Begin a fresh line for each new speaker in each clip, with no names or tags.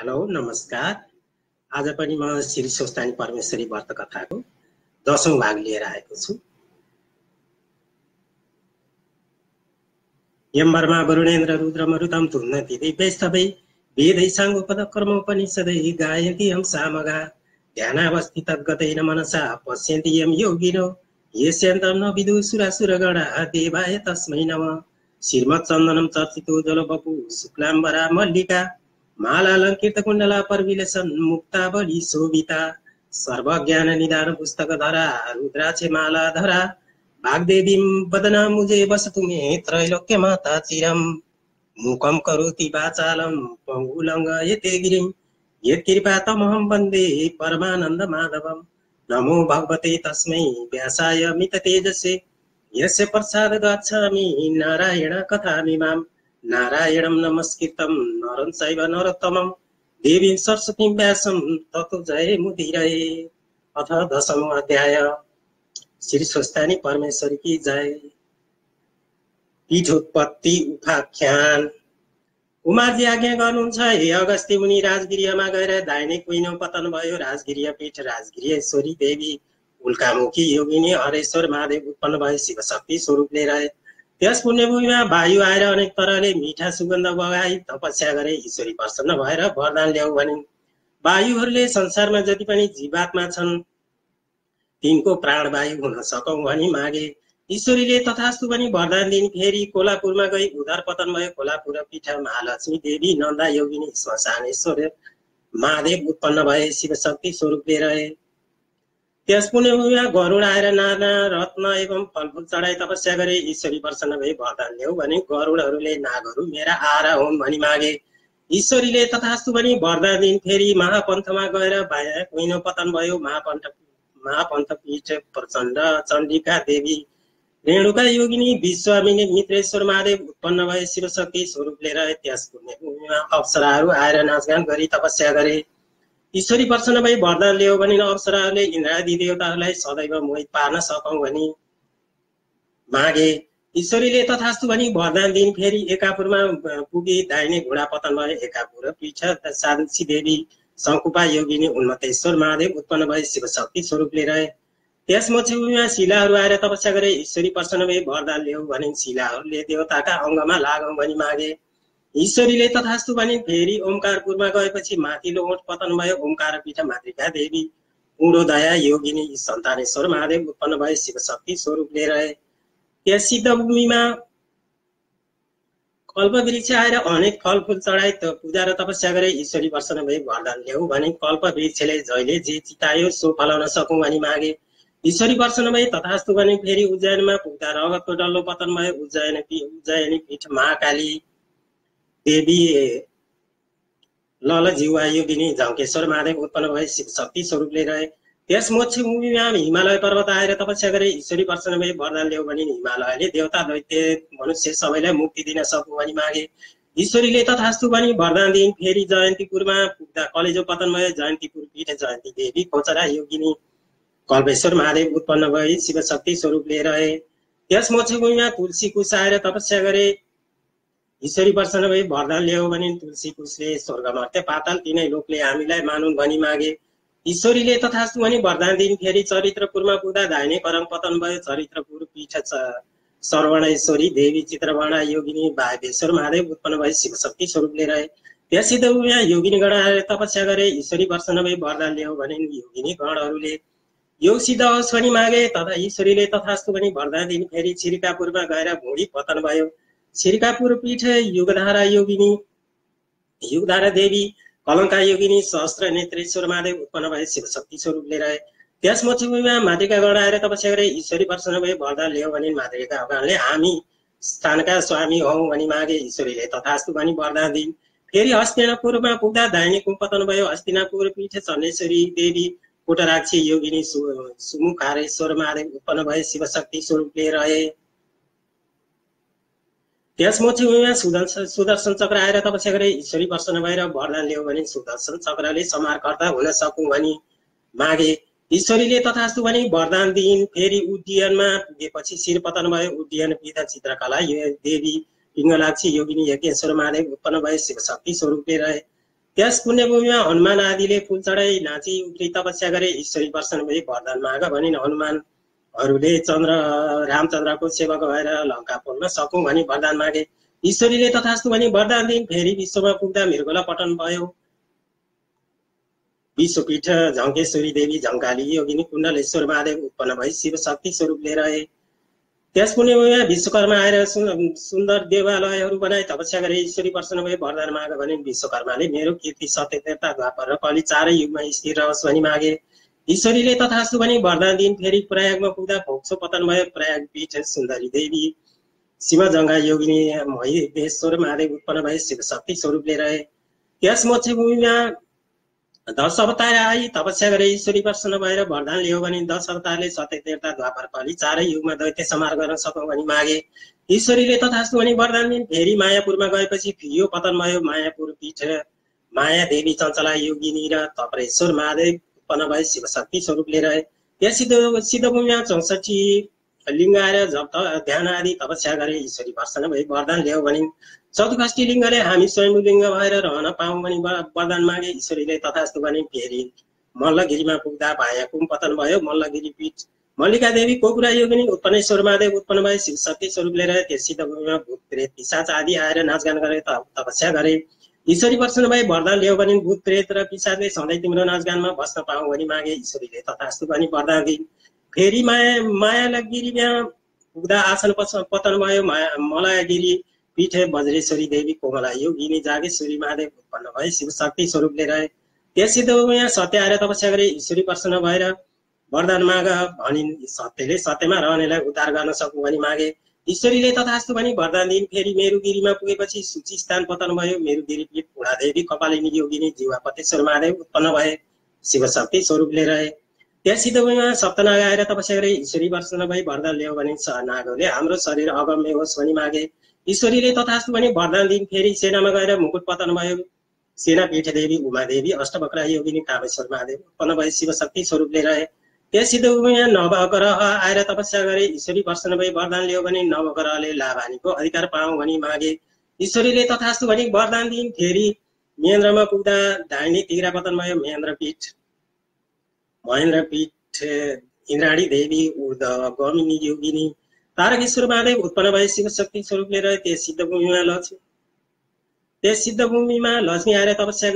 Hello नमस्कार। आज पनि म श्री स्वस्तानी परमेश्वरी व्रत कथाको दसौँ भाग लिएर आएको छु। यम्बरमा वरुणेन्द्र रुद्र मरुतम धुन्न दिँदै बेस्तबै वेदै साङ्गोपद कर्म पनि सधैँ गायन्ति यम सामगा ध्यानावस्थित गतैन मनसा पश्यन्ति यम योगिनो। यस्यन्तं न विदु सुरासुरगणा देवाय तस्मै नम। श्रीमत् चन्दनं चर्चितो जल बपु शुक्लाम्बरा मल्लिका। मालालङ्कृत कुण्डला परविलेसन मुक्तावली शोभिता। सर्वज्ञान निधान पुस्तक धरा रुद्राक्षे माला धरा। भागदेवीं वदना मुजे वसतु मे त्रैलोक्य माता चिरम मुखम करोति वाचालं पङ्गुलङ्ग यते गिरिं। यत्कृपा तमहं वन्दे परमानन्द माधवम् नमो भगवते तस्मै व्यासाय मित तेजसे यस्य प्रसाद गच्छामि नारायण कथामिमाम् नारायणं नमस्कृतं नरं चैव नरोत्तमं देवीं सरस्वतीं व्यासं ततो जय अथ दशमो अध्याय। श्री स्वस्तानी परमेश्वरी की जय। पीठोत्पत्ति उपाख्यान। कुमारजी आज्ञा गर्नुहुन्छ हे अगस्ती मुनि राजगिरियामा गएर दाहिने कुइनो पतन भयो राजगिरिया पीठ राजगिरिश्वरी देवी उल्कामुखी योगिनी हरेश्वर महादेव उत्पन्न भए शिवशक्ति स्वरूपले रहे। त्यस पुण्यभूमिमा वायु आएर अनेक तरहले मिठा सुगन्ध बगाई तपस्या गरे ईश्वरी प्रसन्न भएर वरदान ल्याऊ भनिन् वायुहरूले संसारमा जति पनि जीवात्मा छन् तिनको प्राणवायु हुन सकौँ भनी मागे। ईश्वरीले तथास्तु पनि वरदान दिन फेरि कोलापुरमा गई उधार पतन भयो। कोलापुर पीठ महालक्ष्मी देवी नन्दा योगिनी श्मशानेश्वर महादेव उत्पन्न भए। शिवशक्ति स्वरूपले रहे। त्यस पुण्यभूमिमा गरुड आएर नाना रत्न एवं फलफुल चढाई तपस्या गरे ईश्वरी प्रसन्न भई वरदान ल्याऊ भने गरुडहरूले नागहरू मेरा आरा हुन् भनी मागे। ईश्वरीले तथास्तु पनि वरदान दिन फेरि महापन्थमा गएर कुइनो पतन भयो। महापन्थ महापन्थ पीठ प्रचण्ड चण्डिका देवी रेणुका योगिनी विश्वामिनी मित्रेश्वर महादेव उत्पन्न भए शिवशक्ति स्वरूपले रहे त्यस पुण्यभूमिमा अप्सराहरू आएर नाचगान गरी तपस्या गरे। ईश्वरी प्रसन्न भई वरदान ल्यायो भने अप्सराहरूले इन्द्रादि देवताहरूलाई सदैव मोहित पार्न सकौँ भनी मागे। ईश्वरीले तथास्तु भनी वरदान दिन फेरि एकापुरमा पुगे दाहिने घोडा पतन भए एकापुर पीठ साधसी देवी शङ्कुपा योगिनी उन्मतेश्वर महादेव उत्पन्न भए शिवशक्ति स्वरूपले रहे। त्यस मछुमा शिलाहरू आएर तपस्या गरे ईश्वरी प्रसन्न भए वरदान ल्याऊ भने शिलाहरूले देवताका अङ्गमा लागौँ भनी मागे। ईश्वरीले तथास्तु भने फेरि ओमकारपुरमा गएपछि माथिल्लो ओठ पतन भयो। ओमकार पीठ मातृका देवी। उडो दया योगिनी सन्तानेश्वर महादेव उत्पन्न भए शिवशक्ति स्वरूपले रहे। त्यस सिद्ध भूमिमा कल्प वृक्ष आएर अनेक फलफुल चढाए त पूजा र तपस्या गरे ईश्वरी वर्षन भए वरदान ल्याऊ भने कल्प वृक्षले जहिले जे चितायो सो फलाउन सकौँ भनी मागे। ईश्वरी वर्षन भए तथास्तु भने फेरि उज्जैनमा पुग्दा रगतको डल्लो पतन भयो। उज्जैन उज्जयनी पीठ महाकाली। देवी लल जिवा योगिनी झङ्केश्वर महादेव उत्पन्न भए शिव शक्ति स्वरूपले रहे। त्यस मोक्ष भूमिमा हिमालय पर्वत आएर तपस्या गरे ईश्वरी प्रसन्न भए वरदान ल्याऊ भने हिमालयले देवता दैत्य मनुष्य सबैलाई मुक्ति दिन सकु भनी मागे। ईश्वरीले तथास्तु भनी वरदान दिन फेरि जयन्तीपुरमा पुग्दा कलेजो पतन भयो जयन्तीपुर पीठ जयन्ती देवी खोचरा योगिनी कल्पेश्वर महादेव उत्पन्न भए शिव शक्ति स्वरूपले रहे। त्यस मोक्ष भूमिमा तुलसी कुसाएर तपस्या गरे। ईश्वरी भई वरदान ल्याऊ भने तुलसी कुशले स्वर्ग मर्त्य पाताल तिनै लोकले हामीलाई मानुन् भनी मागे। ईश्वरीले तथास्तु भनी वरदान दिन फेरि चरित्रपुरमा पुग्दा धाइने करम पतन भयो। चरित्रपुर पीठ श्रवणेश्वरी देवी चित्रवणा योगिनी भावेश्वर महादेव उत्पन्न भए शिवशक्ति स्वरूपले रहे। त्यस सिद्धभूमिमा योगिनी गण आएर तपस्या गरे। ईश्वरी वर्षन भई वरदान ल्याऊ भने योगिनी गणहरूले योग सिद्ध होस् भनी मागे। तथा ईश्वरीले तथास्तु भनी वरदान दिन फेरि छिरिकापुरमा गएर भुँडी पतन भयो। शिरकापुर पीठ युगधारा योगिनी युगधारा देवी कलङ्का योगिनी सहस्त्र नेत्रेश्वर महादेव उत्पन्न भए शिवशक्ति स्वरूपले रहे। त्यस मछुभूमिमा मातृका आएर तपस्या गरे ईश्वरी प्रसन्न भए वरदान ल्यायो भने मातृका अगाडले हामी स्थानका स्वामी हौ भनी मागे ईश्वरीले। तथास्तु भनी वरदान दिन फेरि हस्तिनापुरमा पुग्दा दाहिने कुम्पतन भयो हस्तिनापुर पीठ चन्नेश्वरी देवी कोटराक्षी योगिनी सुमुखारेश्वर महादेव उत्पन्न भए शिवशक्ति स्वरूपले रहे। त्यस मोक्षभूमिमा सुदर्शन सुदर्शन चक्र आएर तपस्या गरे ईश्वरी प्रसन्न भएर वरदान ल्याऊ भने सुदर्शन चक्रले समारकर्ता हुन सकौँ भनी मागे। ईश्वरीले तथास्तु भने वरदान दिइन्। फेरि उड्डयनमा पुगेपछि शिरपतन भयो उड्डयन पिता चित्रकला देवी पिङ्गलाक्षी योगिनी यज्ञेश्वर महादेव उत्पन्न भए शिवशक्ति स्वरूपले रहे। त्यस पुण्यभूमिमा हनुमान आदिले फुल चढाइ नाची उफ्री तपस्या गरे ईश्वरी वर्षन भई वरदान माग भनिन्। हनुमानहरूले चन्द्र रामचन्द्रको सेवक भएर लङ्का पोल्न सकौँ भनी वरदान मागे। ईश्वरीले तथास्तु भनी वरदान दिन फेरि विश्वमा पुग्दा मृगोला पटन भयो। विश्वपीठ झङ्केश्वरी देवी झङ्काली योगिनी कुण्डलेश्वर महादेव उत्पन्न भई शिव शक्ति स्वरूप लिएर आए। त्यस पुण्यभूमिमा विश्वकर्मा आएर सुन्दर देवालयहरू बनाए तपस्या गरे ईश्वरी प्रसन्न भए वरदान माग भने विश्वकर्माले मेरो कीर्ति सत्यता द्वापर र कलि चारै युगमा स्थिर रहोस् भनी मागे। ईश्वरीले तथास्तु भने वरदान दिन फेरि प्रयागमा पुग्दा भोक्सो पतन भयो प्रयाग पीठ सुन्दरी देवी शिव जङ्गा योगिनी महेश्वर महादेव उत्पन्न भए शिव शक्ति स्वरूपले रहे। त्यस मत्स्यभूमिमा दश अवतार आई तपस्या गरे ईश्वरी प्रसन्न भएर वरदान लियो भने दश अवतारले सत्य देवता द्वापर कली चारै युगमा दैत्य समार गर्न सकौँ भनी मागे। ईश्वरीले तथास्तु भने वरदान दिन फेरि मायापुरमा गएपछि फिरियो पतन भयो मायापुर पीठ माया देवी चञ्चला योगिनी र तपरेश्वर महादेव। भए शिव शक्ति स्वरूप लिएर त्यस सिद्ध सिद्धभूमिमा चौसठी लिङ्ग आएर जप ध्यान आदि तपस्या गरे ईश्वरी प्रसन्न भए वरदान ल्याऊ भनिन् चतुर्खष्टी लिङ्गले हामी स्वयम्भू भएर रहन पाऊँ भने वरदान मागे ईश्वरीले तथास्तु भने फेरि. मल्लगिरीमा पुग्दा भाया कुम पतन भयो. मल्लगिरी पीठ. मल्लिका देवी कोकुरा योगिनी उत्पन्नेश्वर महादेव उत्पन्न भए शिव शक्ति स्वरूप लिएर त्यस भूमिमा भूत प्रेत पिसाच आदि आएर नाचगान गरे तपस्या गरे. ईश्वरी भए वरदान ल्याऊ भने भूत प्रेत र पिसाचले सधैँ तिम्रो नाचगानमा बस्न पाऊँ भने मागे ईश्वरीले तथास्तु भने वरदान दिन्। फेरि माया मायागिरीमा पुग्दा आसन पतन भयो माया मलयागिरी पीठे वज्रेश्वरी देवी कोमला योगिनी जागेश्वरी महादेव उत्पन्न भए शिव शक्ति स्वरूपले रहे। त्यस यहाँ सत्य आएर तपस्या गरे ईश्वरी प्रसन्न भएर वरदान माग भनिन्। सत्यले सत्यमा रहनेलाई उद्धार गर्न सकौँ भनी मागे। ईश्वरीले तथास्तु भनी वरदान दिन फेरि मेरुगिरीमा पुगेपछि सूची स्थान पतन भयो। मेरुगिरी पीठ कपालिनी योगिनी जीवापतेश्वर महादेव उत्पन्न भए। शिव शक्ति स्वरूपले रहे। त्यस सिद्धभूमिमा सप्तनाग आएर तपस्या गरे। ईश्वरी वर्षन भई वरदान ल्याऊ भने नागहरूले हाम्रो शरीर अगम्य होस् भनी मागे। ईश्वरीले तथास्तु भने वरदान दिन फेरि सेनामा गएर मुकुट पतन भयो। सेना पीठदेवी उमादेवी अष्टवक्रा योगिनी कामेश्वर महादेव उत्पन्न भए। शिवशक्ति स्वरूपले रहे। त्यस सिद्धभूमिमा नवग्रह आएर तपस्या गरे ईश्वरी प्रसन्न भई वरदान लियो भने नवग्रहले लाभानीको अधिकार पाऊ भनी मागे। ईश्वरीले तथास्तु भने वरदान दिन फेरि महेन्द्रमा पुग्दा धाइनी तिग्रा पतन भयो महेन्द्र पीठ महेन्द्र पीठ इन्द्राणी देवी उर्ध गमिनी योगिनी तारकेश्वर महादेव उत्पन्न भए शिव शक्ति स्वरूप लिएर त्यस सिद्धभूमिमा लक्ष्मी त्यस सिद्धभूमिमा लक्ष्मी आएर तपस्या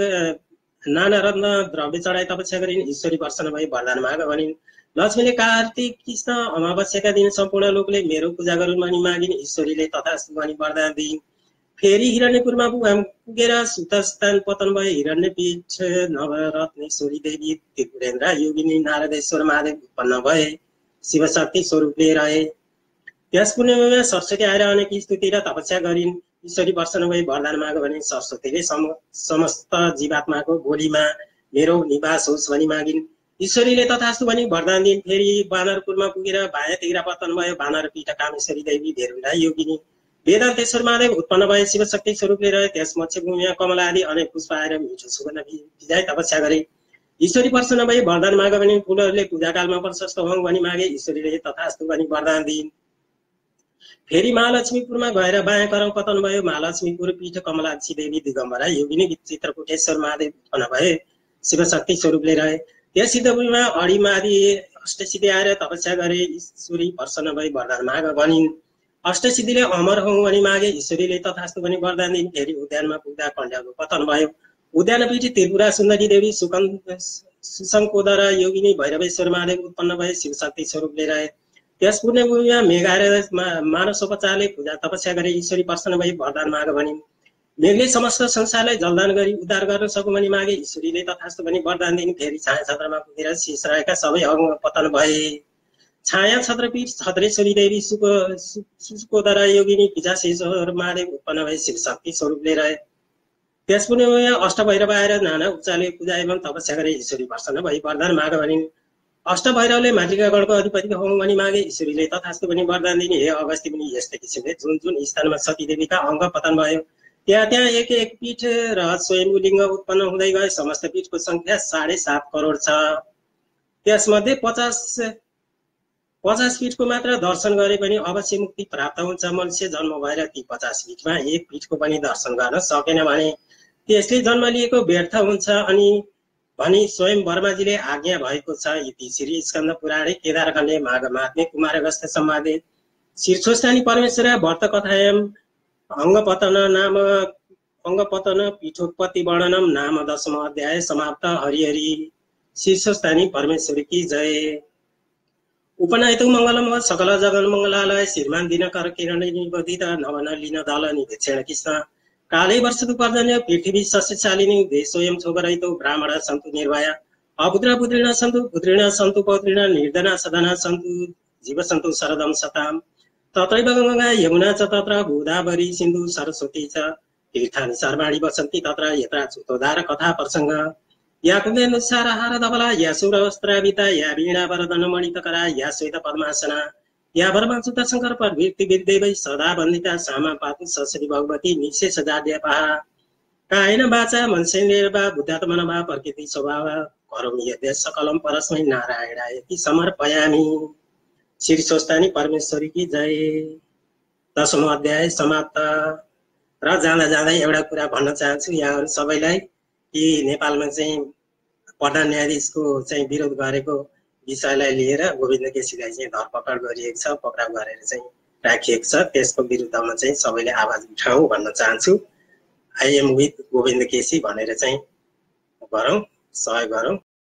नाना रत्न द्रव्य चढाए तपस्या गरिन् ईश्वरी भई वरदान माग भनिन्। लक्ष्मीले कार्तिक कृष्ण अमावस्याका दिन सम्पूर्ण लोकले मेरो पूजा गरून् भनी मागिन् ईश्वरीले तथा भनी वरदान दिइन्। फेरि हिरण्यपुरमा पुगेर सुतस्थान पतन भए हिरण्य नवरत्नेश्वरी देवी त्रिपुरेन्द्र योगिनी नारदेश्वर महादेव उत्पन्न भए शिवशक्ति स्वरूपले रहे। त्यस पूर्णिमामा सरस्वती आएर अनेक स्तुति र तपस्या गरिन्। ईश्वरी वर्षन भई वरदान माग भने सरस्वतीले सम समस्त जीवात्माको गोलीमा मेरो निवास होस् भनी मागिन्। ईश्वरीले तथास्तु भनी वरदान दिन। फेरि बानरपुरमा पुगेर भाया तिग्रा पतन भयो। बानर पीठ कामेश्वरी देवी भेरुण्डा योगिनी। वेदान्तेश्वर महादेव उत्पन्न भए शिवशक्ति स्वरूपले रहे त्यस मत्स्यभूमिमा कमला आदि अनेक पुष्प आएर मिठो सुगन्ध विजय तपस्या गरे। ईश्वरी प्रसन्न भई वरदान माग भने फुलहरूले पूजाकालमा प्रशस्त हौँ भनी मागे। ईश्वरीले तथास्तु भनी वरदान दिइन् फेरि महालक्ष्मीपुरमा गएर बायाँ करङ पतन भयो। महालक्ष्मीपुर पीठ कमलाक्षी देवी दिगम्बरा योगिनी चित्रकुटेश्वर महादेव उत्पन्न भए। शिवशक्ति स्वरूपले रहे। त्यस सिद्धभूमिमा अडिमा आदि अष्टसिद्धि आएर तपस्या गरे। ईश्वरी प्रसन्न भई वरदान माग भनिन्। अष्टसिद्धिले अमर हौ भनी मागे। ईश्वरीले तथास्तु भनी वरदान दिन। फेरि उद्यानमा पुग्दा कन्याको पतन भयो। उद्यानपीठ त्रिपुरा सुन्दरी देवी सुकन सुशङ्कोदरा योगिनी भैरवेश्वर महादेव उत्पन्न भए। शिवशक्ति स्वरूपले रहे। त्यस पुण्यभूमिमा मेघाएर मानसोपचारले पूजा तपस्या गरे ईश्वरी प्रसन्न भई वरदान माग भनिन् मेघले समस्त संसारलाई जलदान गरी उद्धार गर्न सकु भनी मागे ईश्वरीले तथास्तु भनी वरदान दिने फेरि छाया छत्रमा पुगेर रहेका सबै अङ्ग पतन भए। छाया छत्रपीठ छत्रेश्वरी देवी सुको सुकोदरा योगिनी पिजाशेश्वर महादेव उत्पन्न भए शिव शक्ति स्वरूपले रहे। त्यस पुण्यमा अष्ट भैरव आएर नाना उचाले पूजा एवं तपस्या गरे ईश्वरी प्रसन्न भई वरदान माग भनिन्। अष्टभैरवले गढको अधिपति हौ भनी मागे ईश्वरीले तथास्तु पनि वरदान दिने हे अगस्ती पनि यस्तै किसिमले जुन जुन स्थानमा सतीदेवीका अङ्ग पतन भयो। त्यहाँ त्यहाँ एक एक पीठ र स्वयम्भू लिङ्ग उत्पन्न हुँदै गए। समस्त पीठको सङ्ख्या साढे सात करोड छ। त्यसमध्ये पचास पचास पिठको मात्र दर्शन गरे पनि अवश्य मुक्ति प्राप्त हुन्छ। मनुष्य जन्म भएर ती पचास पिठमा एक पिठको पनि दर्शन गर्न सकेन भने त्यसले जन्म लिएको व्यर्थ हुन्छ अनि भनी स्वयं वर्माजीले आज्ञा भएको छ। इति श्री स्कन्द पुराणे केदार खण्डे माघ महात्मे कुमार अगस्त सम्वादे। शीर्षोस्थानी परमेश्वर व्रत कथायाम अङ्गपतन नाम अङ्गपतन पीठोत्पत्ति वर्णनम नाम दशम अध्याय समाप्त। हरिहरि शीर्षस्थानी परमेश्वर की जय। उपनायतु मङ्गलम सकल जगन मङ्गलालय श्रीमान दिनकर किरण निबोधित। नवन लिन दल निवेक्षण कृष्ण। काले पृथ्वी सस्यशालिनी देश स्वयं छोबरहितो ब्राह्मण सन्तु निर्भय। अपुत्र पुत्रिण सन्तु पुत्रिण सन्तु पौत्रिण निर्धना सदना सन्तु जीव सन्तु शरदम सताम। तत्रैव गङ्गा यमुना च तत्र गोदावरी सिन्धु सरस्वती च तीर्थानि सर्वाणि वसन्ति तत्र यत्र चुतोदार कथा प्रसङ्ग। या कुन्देन्दुसार हार धवला या सुरवस्त्राविता या वीणा वरदन मणितकरा या श्वेत पद्मासना। या परमाच्युत शङ्कर प्रवृत्ति विदेवै सदा वन्दिता सामा पातु सश्री भगवती निशेष जाड्यपाहा कायन बाचा मनसेन्द्र बा बुद्धात्मन बा प्रकृति स्वभाव करोमि यद्य सकलम परस्मै नारायणायति समर्पयामि। श्री स्वस्तानी परमेश्वरी कि जय। दशौँ अध्याय समाप्त। र जाँदा जाँदै एउटा कुरा भन्न चाहन्छु यहाँहरू सबैलाई कि नेपालमा चाहिँ प्रधान न्यायाधीशको चाहिँ विरोध गरेको विषयलाई लिएर गोविन्द केसीलाई चाहिँ धरपकड गरिएको छ पक्राउ गरेर चाहिँ राखिएको छ। त्यसको विरुद्धमा चाहिँ सबैले आवाज उठाउँ भन्न चाहन्छु। I am with Govind KC भनेर चाहिँ गरौँ सहयोग गरौँ।